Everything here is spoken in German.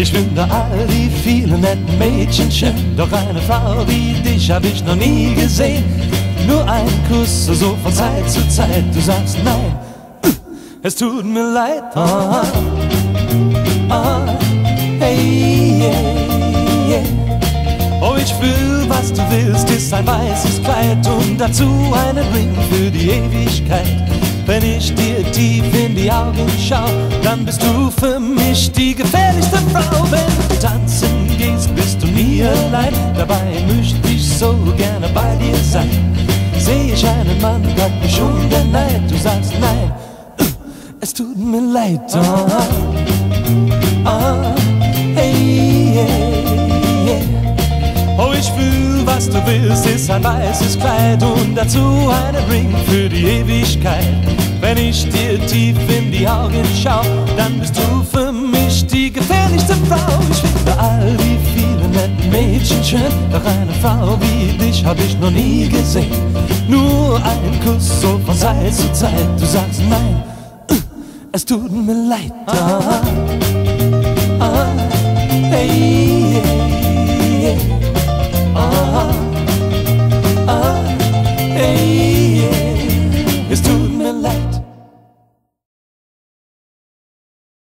Ich finde all die vielen netten Mädchen schön, doch eine Frau wie dich hab ich noch nie gesehen. Nur ein Kuss, so von Zeit zu Zeit, du sagst nein, es tut mir leid. Ah, ah, hey, yeah, yeah. Oh, ich fühl, was du willst, ist ein weißes Kleid und dazu einen Ring für die Ewigkeit. Wenn ich dir tief in die Augen schau, dann bist du für mich die gefährlichste Frau. Wenn du tanzen gehst, bist du nie allein. Dabei möchte ich so gerne bei dir sein. Seh ich einen Mann, packt mich um der Neid. Du sagst nein, es tut mir leid. Ah, ah, hey, yeah, yeah. Oh, ich fühl, was du willst, ist ein weißes Kleid und dazu einen Ring für die Ewigkeit. Wenn ich dir tief in die Augen schau, dann bist du für mich die gefährlichste Frau. Ich finde all die vielen netten Mädchen schön, doch eine Frau wie dich hab ich noch nie gesehen. Nur ein Kuss so von Zeit zu Zeit, du sagst nein, es tut mir leid. Ah.